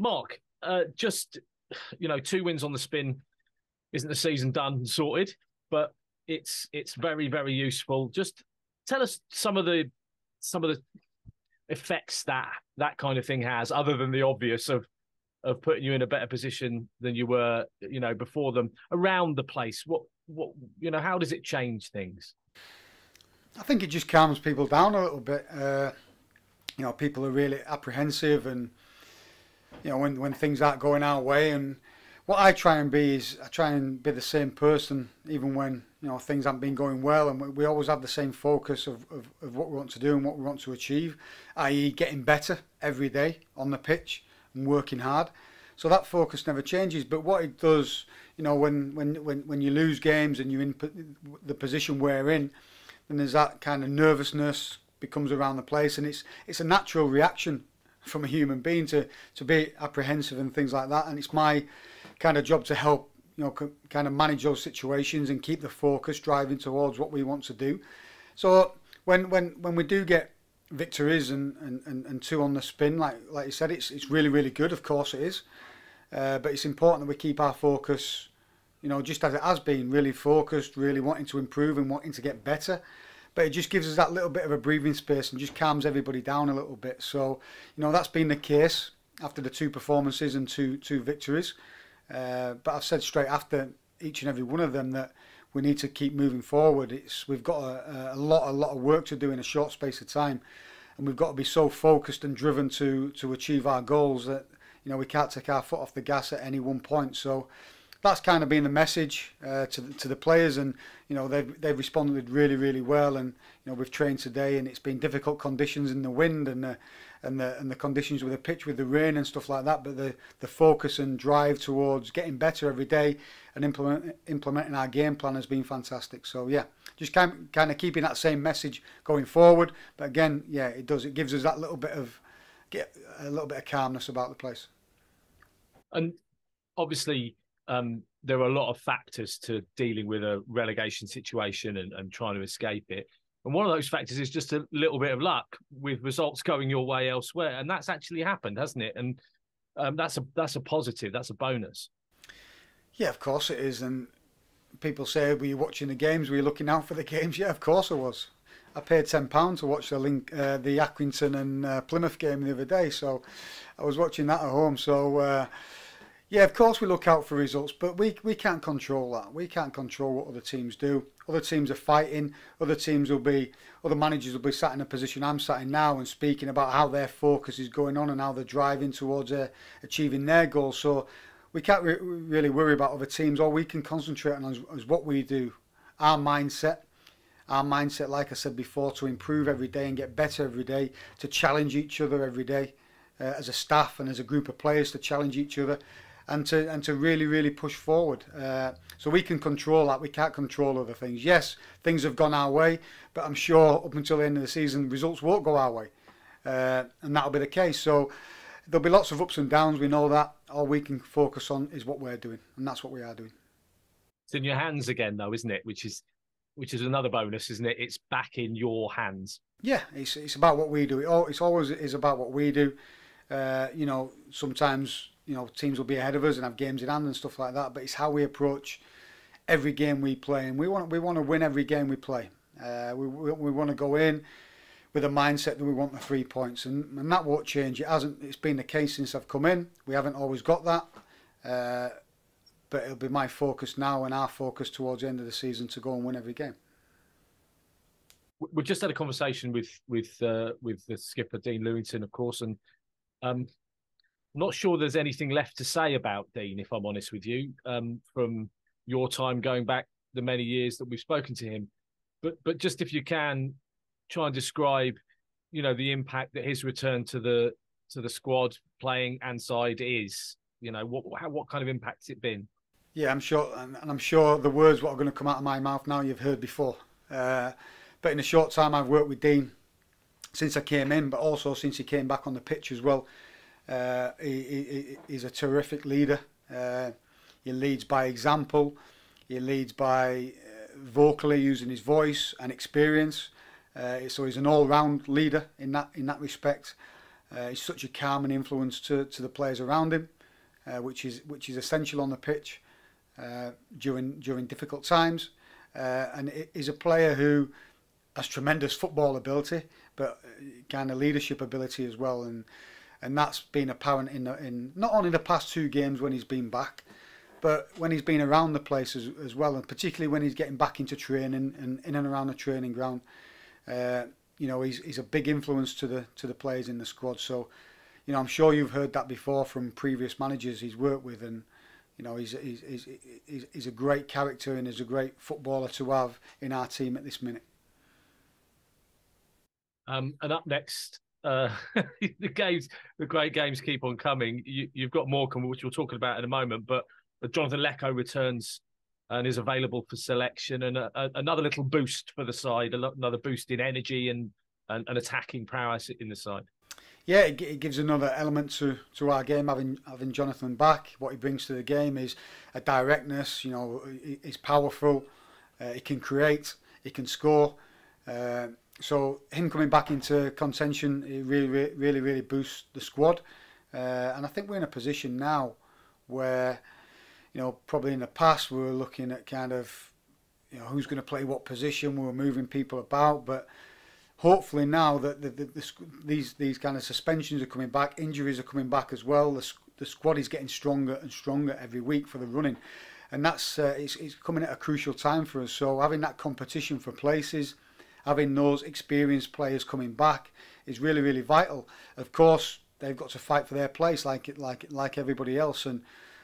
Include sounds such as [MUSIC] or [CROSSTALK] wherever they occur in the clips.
Mark, uh, just you know, two wins on the spin isn't the season done and sorted, but it's it's very very useful. Just tell us some of the some of the effects that that kind of thing has, other than the obvious of of putting you in a better position than you were, you know, before them around the place. What what you know, how does it change things? I think it just calms people down a little bit. Uh, you know, people are really apprehensive, and you know, when when things aren't going our way, and what I try and be is I try and be the same person even when you know things haven't been going well, and we, we always have the same focus of, of, of what we want to do and what we want to achieve, i.e., getting better every day on the pitch and working hard. So that focus never changes. But what it does, you know, when when when, when you lose games and you're in the position we're in, then there's that kind of nervousness becomes around the place, and it's it's a natural reaction from a human being to to be apprehensive and things like that. And it's my kind of job to help you know kind of manage those situations and keep the focus driving towards what we want to do. So when when when we do get victories and, and, and, two on the spin, like like you said, it's it's really really good. Of course it is, uh, but it's important that we keep our focus. You know, just as it has been, really focused, really wanting to improve and wanting to get better but it just gives us that little bit of a breathing space and just calms everybody down a little bit. So, you know, that's been the case after the two performances and two two victories. Uh, but I've said straight after each and every one of them that we need to keep moving forward. It's we've got a, a lot a lot of work to do in a short space of time, and we've got to be so focused and driven to to achieve our goals that you know we can't take our foot off the gas at any one point. So that's kind of been the message uh, to the, to the players, and you know they've they've responded really really well. And you know we've trained today, and it's been difficult conditions in the wind and the and the and the conditions with the pitch with the rain and stuff like that. But the the focus and drive towards getting better every day and implement implementing our game plan has been fantastic. So yeah, just kind kind of keeping that same message going forward. But again, yeah, it does. It gives us that little bit of get a little bit of calmness about the place. And obviously um, there are a lot of factors to dealing with a relegation situation and, and trying to escape it. And one of those factors is just a little bit of luck with results going your way elsewhere, and that's actually happened, hasn't it? And um, that's a that's a positive. That's a bonus. Yeah, of course it is. And people say, "Were you watching the games? Were you looking out for the games?" Yeah, of course I was. I paid ten pounds to watch the link, uh, the Accrington and uh, Plymouth game the other day, so I was watching that at home. So. Uh, yeah, of course we look out for results, but we, we can't control that. We can't control what other teams do. Other teams are fighting. Other teams will be, other managers will be sat in a position I'm sat in now and speaking about how their focus is going on and how they're driving towards uh, achieving their goals. So we can't re really worry about other teams. All we can concentrate on is, is what we do, our mindset. Our mindset, like I said before, to improve every day and get better every day, to challenge each other every day, uh, as a staff and as a group of players to challenge each other and to and to really really push forward. Uh, so we can control that. We can't control other things. Yes, things have gone our way, but I'm sure up until the end of the season, results won't go our way, uh, and that'll be the case. So there'll be lots of ups and downs. We know that. All we can focus on is what we're doing, and that's what we are doing. It's in your hands again, though, isn't it? Which is which is another bonus, isn't it? It's back in your hands. Yeah, it's it's about what we do. It, it's always is about what we do. Uh, you know, sometimes you know teams will be ahead of us and have games in hand and stuff like that. But it's how we approach every game we play, and we want we want to win every game we play. Uh, we we, we want to go in with a mindset that we want the three points, and, and that won't change. It hasn't. It's been the case since I've come in. We haven't always got that, uh, but it'll be my focus now and our focus towards the end of the season to go and win every game. We've just had a conversation with with uh, with the skipper Dean Lewington, of course, and um, not sure there's anything left to say about Dean, if I'm honest with you, um, from your time going back the many years that we've spoken to him. But but just if you can try and describe, you know, the impact that his return to the to the squad playing and side is. You know, what how, what kind of impact's it been? Yeah, I'm sure, and I'm sure the words what are going to come out of my mouth now you've heard before. Uh, but in a short time, I've worked with Dean since I came in, but also since he came back on the pitch as well. Uh, he, he, he's a terrific leader. Uh, he leads by example. He leads by uh, vocally using his voice and experience. Uh, so he's an all-round leader in that in that respect. He's such a calming influence to, to the players around him, which is which is essential on the pitch during during difficult times. And he's a player who has tremendous football ability, but kind of leadership ability as well. And and that's been apparent in the, in not only the past two games when he's been back, but when he's been around the place as, as well, and particularly when he's getting back into training and in and around the training ground. Uh, you know, he's, he's a big influence to the to the players in the squad. So, you know, I'm sure you've heard that before from previous managers he's worked with, and you know, he's he's he's, he's, he's a great character and he's a great footballer to have in our team at this minute. Um, and up next, uh, [LAUGHS] the games, the great games keep on coming. You, have got Morecambe, which we'll talk about in a moment, but Jonathan Leko returns and is available for selection, and a, a, another little boost for the side, another boost in energy and, and, and attacking prowess in the side. Yeah, it, it, gives another element to, to our game having having Jonathan back. What he brings to the game is a directness. You know, he's powerful. Uh, he can create. He can score. Uh, so him coming back into contention, it really, really, really boosts the squad. Uh, and I think we're in a position now where you know, probably in the past we were looking at kind of, you know, who's going to play what position. We were moving people about, but hopefully now that the, the, the, these these kind of suspensions are coming back, injuries are coming back as well. The, the squad is getting stronger and stronger every week for the running, and that's uh, it's, it's coming at a crucial time for us. So having that competition for places, having those experienced players coming back is really really vital. Of course, they've got to fight for their place like like like everybody else, and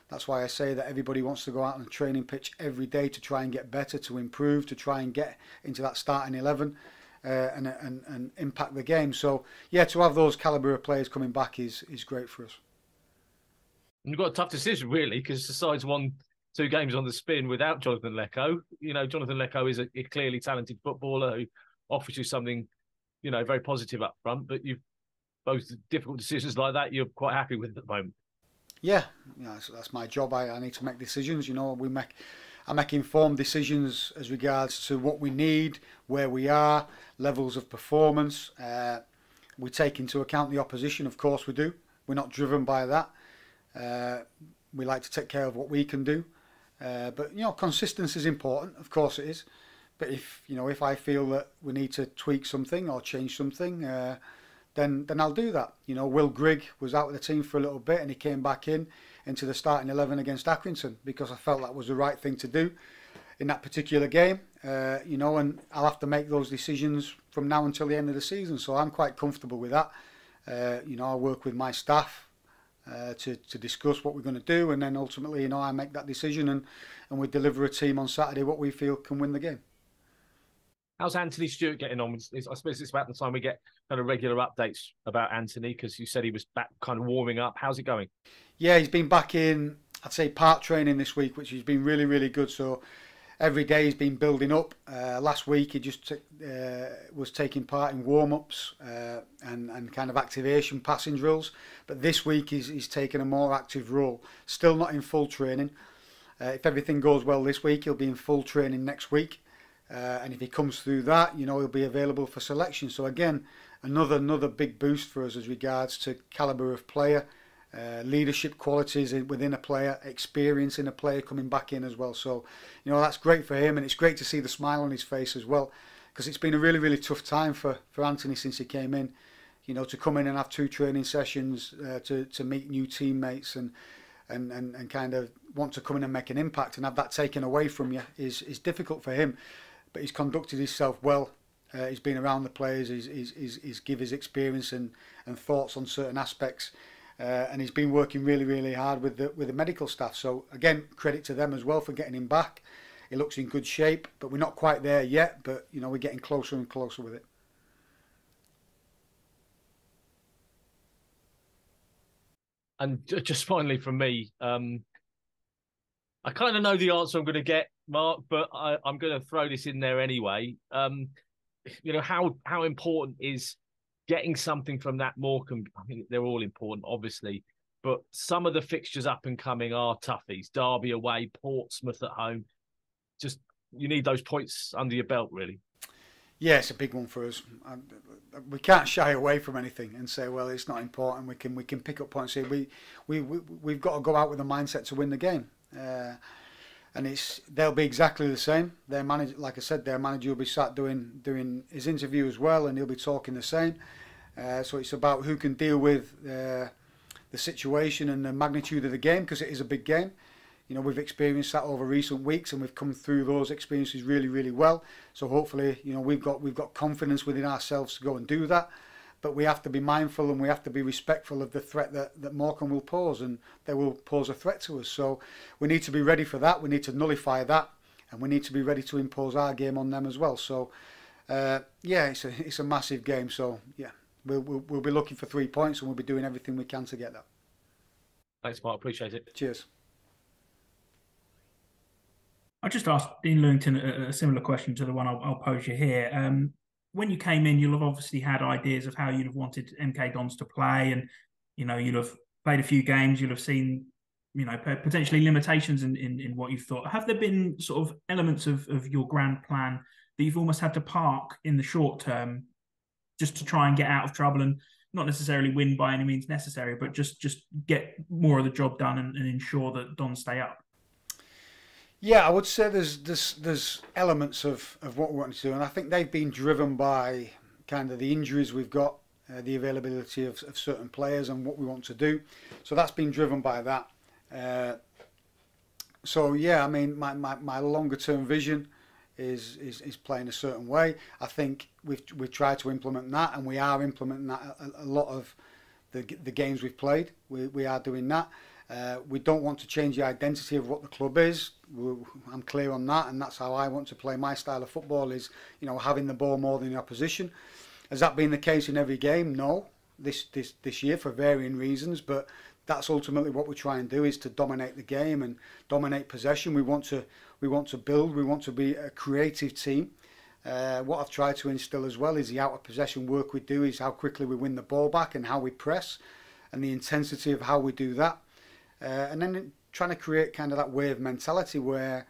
that's why I say that everybody wants to go out on the training pitch every day to try and get better, to improve, to try and get into that starting 11 uh, and, and, and impact the game. So, yeah, to have those calibre of players coming back is, is great for us. You've got a tough decision, really, because the side's won two games on the spin without Jonathan Leko. You know, Jonathan Leko is a, a clearly talented footballer who offers you something, you know, very positive up front, but you've both difficult decisions like that you're quite happy with at the moment yeah, you know, that's, that's my job. I, I need to make decisions. You know, we make I make informed decisions as regards to what we need, where we are, levels of performance. Uh, we take into account the opposition, of course we do. We're not driven by that. Uh, we like to take care of what we can do. Uh, but you know, consistency is important. Of course it is. But if you know if I feel that we need to tweak something or change something, uh, then then I'll do that. You know, Will Grigg was out with the team for a little bit and he came back in into the starting eleven against Accrington because I felt that was the right thing to do in that particular game. Uh, you know, and I'll have to make those decisions from now until the end of the season. So I'm quite comfortable with that. Uh, you know, I work with my staff uh, to to discuss what we're going to do, and then ultimately, you know, I make that decision and and we deliver a team on Saturday what we feel can win the game. How's Anthony Stewart getting on? I suppose it's about the time we get kind of regular updates about Anthony because you said he was back kind of warming up. How's it going? Yeah, he's been back in, I'd say, part training this week, which has been really, really good. So every day he's been building up. Uh, last week he just uh, was taking part in warm ups uh, and, and kind of activation passing drills. But this week he's, he's taken a more active role. Still not in full training. Uh, if everything goes well this week, he'll be in full training next week. Uh, and if he comes through that, you know, he'll be available for selection. So again, another another big boost for us as regards to caliber of player, uh, leadership qualities within a player, experience in a player coming back in as well. So, you know, that's great for him, and it's great to see the smile on his face as well, because it's been a really really tough time for for Anthony since he came in. You know, to come in and have two training sessions, uh, to to meet new teammates and. and, and, and kind of want to come in and make an impact and have that taken away from you is, is difficult for him. But he's conducted himself well. Uh, he's been around the players. He's, he's, he's, he's give his experience and, and thoughts on certain aspects. Uh, and he's been working really, really hard with the with the medical staff. So again, credit to them as well for getting him back. He looks in good shape, but we're not quite there yet. But you know, we're getting closer and closer with it. And just finally from me, um, I kind of know the answer I'm going to get Mark, but I, am going to throw this in there anyway. Um, you know how how important is getting something from that Morecambe? I mean, they're all important, obviously, but some of the fixtures up and coming are toughies. Derby away, Portsmouth at home. Just you need those points under your belt, really. Yeah, it's a big one for us. We can't shy away from anything and say, well, it's not important. We can we can pick up points here. We we, we we've got to go out with a mindset to win the game. Uh, and it's they'll be exactly the same. Their manager, like I said, their manager will be sat doing doing his interview as well, and he'll be talking the same. Uh, so it's about who can deal with uh, the situation and the magnitude of the game because it is a big game. You know, we've experienced that over recent weeks, and we've come through those experiences really, really well. So hopefully, you know, we've got we've got confidence within ourselves to go and do that. But we have to be mindful and we have to be respectful of the threat that, that Morecambe will pose, and they will pose a threat to us. So we need to be ready for that. We need to nullify that, and we need to be ready to impose our game on them as well. So, uh, yeah, it's a it's a massive game. So yeah, we'll, we'll we'll be looking for three points, and we'll be doing everything we can to get that. Thanks, Mark. Appreciate it. Cheers. I just asked Dean Lewington a, a, similar question to the one I'll, I'll pose you here. Um, when you came in, you'll have obviously had ideas of how you'd have wanted MK Dons to play, and you know you'll have played a few games. You'll have seen, you know, potentially limitations in, in, in what you've thought. Have there been sort of elements of, of your grand plan that you've almost had to park in the short term, just to try and get out of trouble and not necessarily win by any means necessary, but just just get more of the job done and, and ensure that Dons stay up? Yeah, I would say there's there's there's elements of, of what we want to do, and I think they've been driven by kind of the injuries we've got, uh, the availability of, of certain players, and what we want to do. So that's been driven by that. Uh, so yeah, I mean, my, my, my longer term vision is, is is playing a certain way. I think we've we've tried to implement that, and we are implementing that a, a lot of the the games we've played. We we are doing that. Uh, we don't want to change the identity of what the club is. We're, I'm clear on that, and that's how I want to play my style of football is, you know, having the ball more than the opposition. Has that been the case in every game? No, this this this year for varying reasons, but that's ultimately what we try and do is to dominate the game and dominate possession. We want to we want to build. We want to be a creative team. Uh, what I've tried to instill as well is the out of possession work we do is how quickly we win the ball back and how we press and the intensity of how we do that Uh, and then trying to create kind of that wave mentality where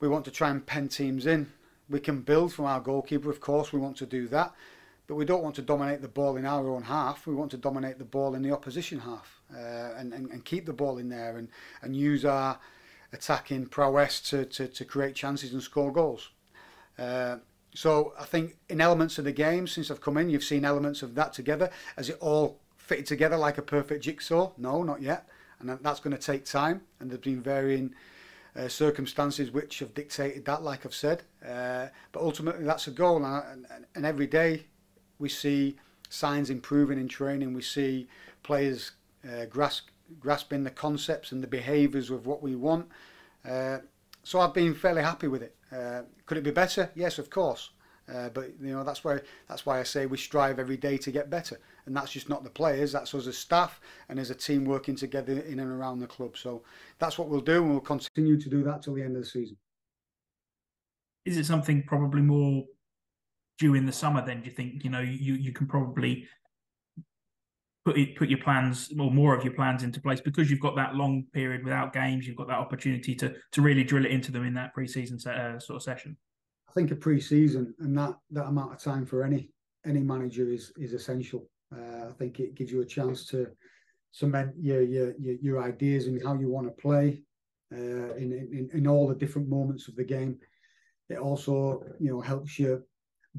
we want to try and pen teams in. We can build from our goalkeeper, of course, we want to do that, but we don't want to dominate the ball in our own half. We want to dominate the ball in the opposition half uh, and, and, and keep the ball in there and, and use our attacking prowess to, to, to create chances and score goals. Uh, so I think in elements of the game, since I've come in, you've seen elements of that together. Has it all fitted together like a perfect jigsaw? No, not yet and that's going to take time. And there's been varying uh, circumstances which have dictated that, like I've said. Uh, but ultimately, that's a goal, and, and, and, every day we see signs improving in training. We see players uh, grasp, grasping the concepts and the behaviours of what we want. Uh, so I've been fairly happy with it. Uh, could it be better? Yes, of course. Uh, but you know that's why that's why I say we strive every day to get better, and that's just not the players. That's us as staff and as a team working together in and around the club. So that's what we'll do, and we'll continue to do that till the end of the season. Is it something probably more due in the summer? Then do you think you know you you can probably put it, put your plans or more of your plans into place because you've got that long period without games. You've got that opportunity to to really drill it into them in that preseason uh, sort of session think a pre-season and that that amount of time for any any manager is is essential. Uh, I think it gives you a chance to cement your your your, your ideas and how you want to play uh, in, in in all the different moments of the game. It also you know helps you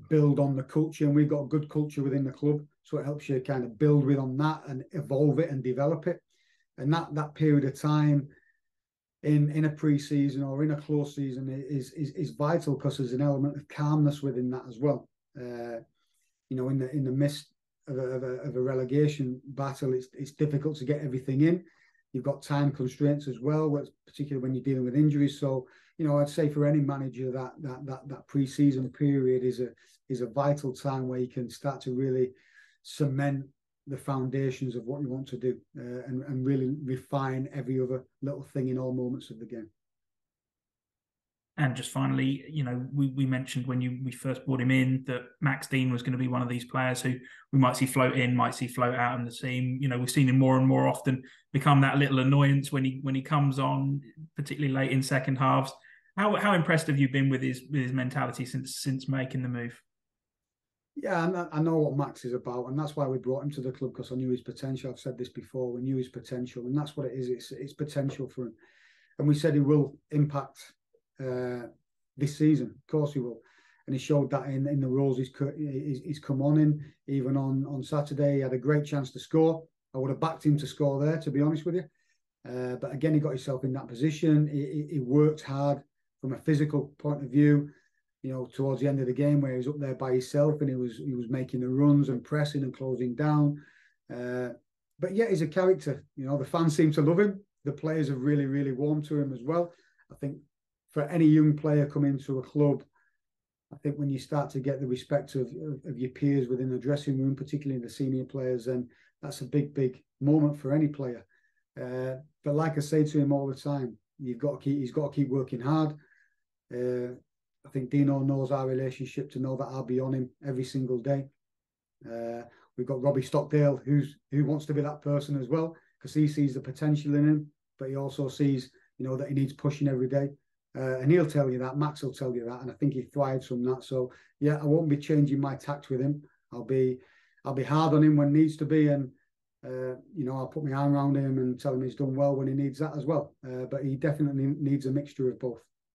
build on the culture, and we've got a good culture within the club, so it helps you kind of build with on that and evolve it and develop it. And that that period of time in in a pre-season or in a close season is is, is vital because there's an element of calmness within that as well. Uh, you know, in the in the midst of a, of a, of a relegation battle, it's it's difficult to get everything in. You've got time constraints as well, particularly when you're dealing with injuries. So, you know, I'd say for any manager that that that that pre-season period is a is a vital time where you can start to really cement the foundations of what you want to do uh, and, and really refine every other little thing in all moments of the game. And just finally, you know, we, we mentioned when you we first brought him in that Max Dean was going to be one of these players who we might see float in, might see float out in the team. You know, we've seen him more and more often become that little annoyance when he when he comes on, particularly late in second halves. How how impressed have you been with his with his mentality since since making the move? Yeah, I know what Max is about, and that's why we brought him to the club because I knew his potential. I've said this before. We knew his potential, and that's what it is. It's it's potential for him, and we said he will impact uh, this season. Of course, he will, and he showed that in, in the roles he's, he's, he's come on in. Even on on Saturday, he had a great chance to score. I would have backed him to score there, to be honest with you. Uh, but again, he got himself in that position. He, he worked hard from a physical point of view you know, towards the end of the game where he was up there by himself and he was he was making the runs and pressing and closing down. Uh, but yeah, he's a character. You know, the fans seem to love him. The players have really, really warmed to him as well. I think for any young player coming to a club, I think when you start to get the respect of, of, of your peers within the dressing room, particularly the senior players, then that's a big, big moment for any player. Uh, but like I say to him all the time, you've got to keep. He's got to keep working hard. Uh, I think Dino knows our relationship to know that I'll be on him every single day. Uh, we've got Robbie Stockdale, who's who wants to be that person as well, because he sees the potential in him, but he also sees, you know, that he needs pushing every day. Uh, and he'll tell you that. Max will tell you that, and I think he thrives from that. So yeah, I won't be changing my tact with him. I'll be, I'll be hard on him when needs to be, and uh, you know, I'll put my arm around him and tell him he's done well when he needs that as well. Uh, but he definitely needs a mixture of both.